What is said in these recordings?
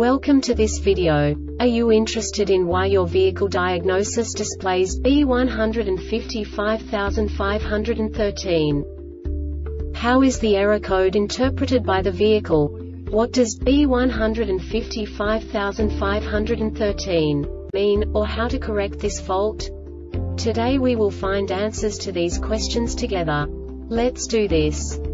Welcome to this video. Are you interested in why your vehicle diagnosis displays B155513? How is the error code interpreted by the vehicle? What does B155513 mean, or how to correct this fault? Today we will find answers to these questions together. Let's do this.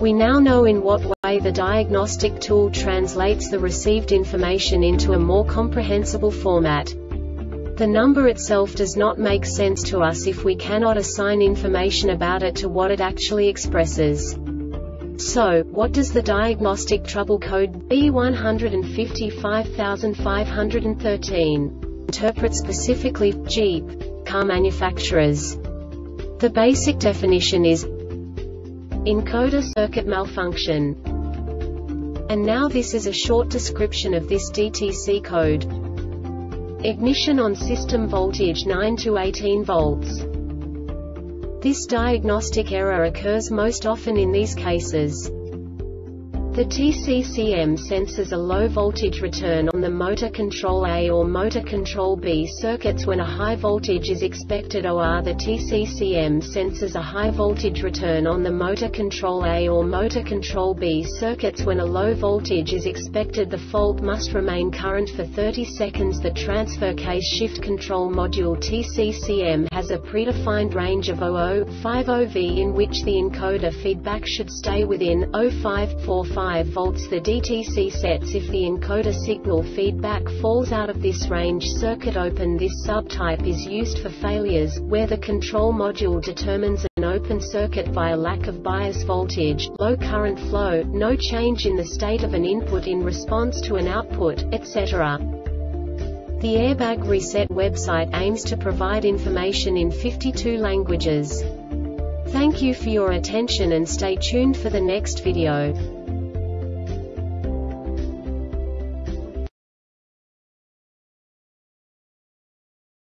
We now know in what way the diagnostic tool translates the received information into a more comprehensible format. The number itself does not make sense to us if we cannot assign information about it to what it actually expresses. So, what does the diagnostic trouble code B155513 interpret specifically Jeep car manufacturers? The basic definition is encoder circuit malfunction. And now this is a short description of this DTC code. Ignition on system voltage 9 to 18 volts. This diagnostic error occurs most often in these cases. The TCCM senses a low voltage return on the motor control A or motor control B circuits when a high voltage is expected or the TCCM senses a high voltage return on the motor control A or motor control B circuits when a low voltage is expected. The fault must remain current for 30 seconds. The transfer case shift control module TCCM has a predefined range of 0050V in which the encoder feedback should stay within 0545 5 volts the DTC sets if the encoder signal feedback falls out of this range circuit open this subtype is used for failures, where the control module determines an open circuit via lack of bias voltage, low current flow, no change in the state of an input in response to an output, etc. The Airbag Reset website aims to provide information in 52 languages. Thank you for your attention and stay tuned for the next video.